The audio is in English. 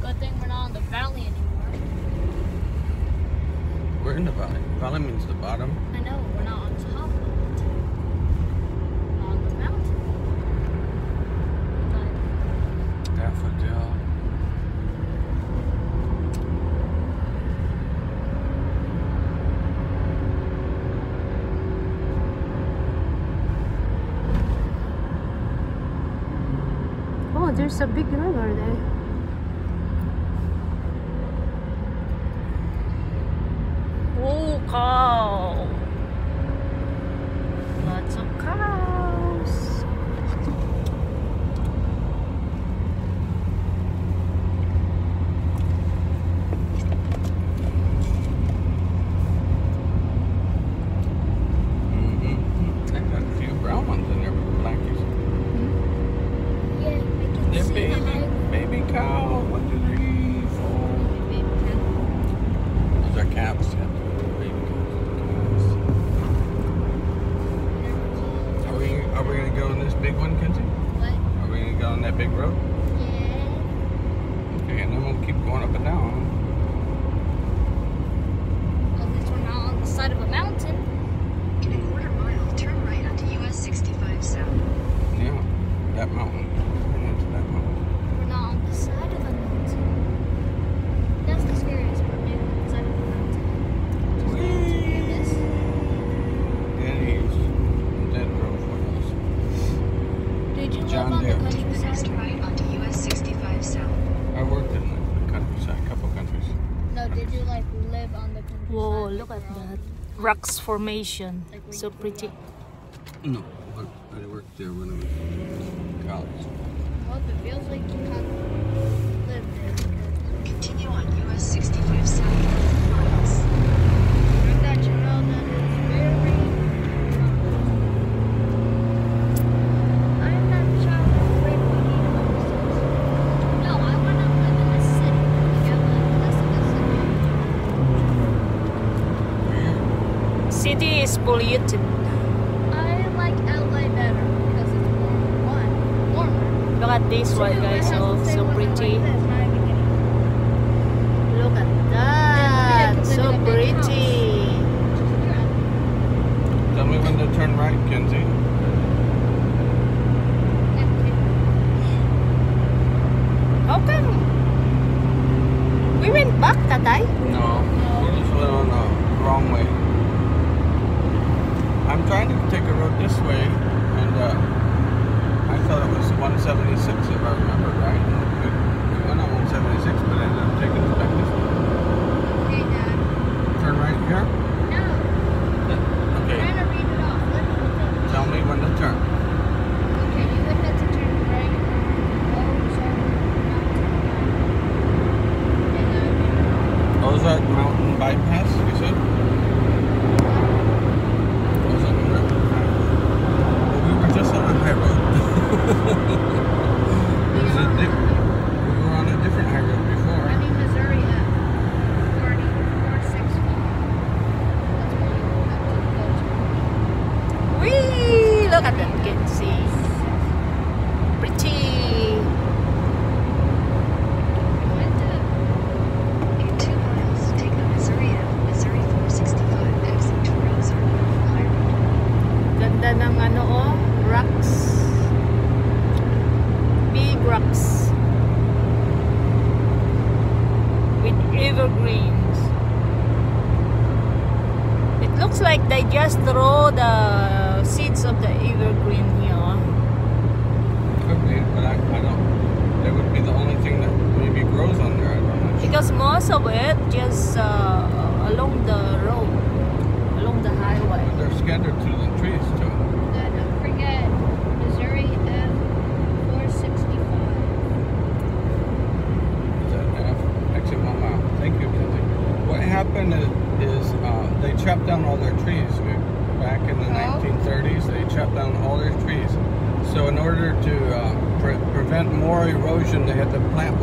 Good thing we're not in the valley anymore. We're in the valley. Valley means the bottom. I know, we're not on top of it. We're on the mountain. But Daffodil. Oh, there's a big river there. Oh, cow. Lots of cows. Mm-hmm. I got a few brown ones in there with the blackies. yeah, I can They're see baby, the highway. baby cows. One, two, three, four. Baby cow. Those are calves. Yeah. Baby cows. Are we, are we going to go on this big one, Kenzie? What? Are we going to go on that big road? Yeah. Okay, and then we'll keep going up and down. At least we're not on the side of a mountain. In a quarter mile, turn right onto US 65 South. Yeah, that mountain. Turn into that mountain. We're not on the side of a mountain. That's the scariest part, being on the side of a mountain. Just go to this. Daddy's for us. John live Deere. The Next right onto US 65 South. I worked in the countryside, a couple countries. No, did you like live on the countryside? Whoa, look at that. Rocks formation. Like So pretty. No, but I worked there when I was in college. Well, it feels like you kind of lived there because Continue on US 65 South for 4 miles. I got you know that it's very. I'm not sure where we need houses. No, I want to live in a city. Like, I live less in a city. Where? City is polluted. I like LA better because it's warm. One, warmer. Look at this one, guys. Oh, so pretty. Like this, not even getting Look at Yeah, that. because So in a big house. pretty. Tell me when to turn right, Kenzie. How come? We went back, Tatay? No, we just went on the wrong way. I'm trying to take a road this way, and uh, I thought it was 176 if I remember right. We, we went on 176, but I ended up taking it back this way. Okay, Dad. Turn right here? No, I'm Okay, trying to read it off. Let me look. tell me when to turn. Okay, you would have to turn right. And then Mountain Bypass, you said? Ozark Mountain Well, we were just on a high road. There's a di- we were on a different high road before. I mean Missouri at 3465. That's where you will have to go to. Whee! Look at that, can see. Pretty. We went to In 2 miles, take the Missouri Ave, Missouri 465 exit toward Ozark Mountain High Road. Ganda ng ano oh, rocks. Big rocks. With evergreens. It looks like they just throw the seeds of the evergreen here. Could be, but I, I don't. That would be the only thing that maybe grows on there. Not sure. Because most of it just uh, along the road, along the highway. But they're scattered through the trees too. Then don't forget Missouri F 465. Is that F? Exit one mile. Thank you, Kenzie. What happened is, is uh, they chopped down all their trees back in the Oh. 1930s. They chopped down all their trees. So in order to uh, pre- prevent more erosion, they had to plant.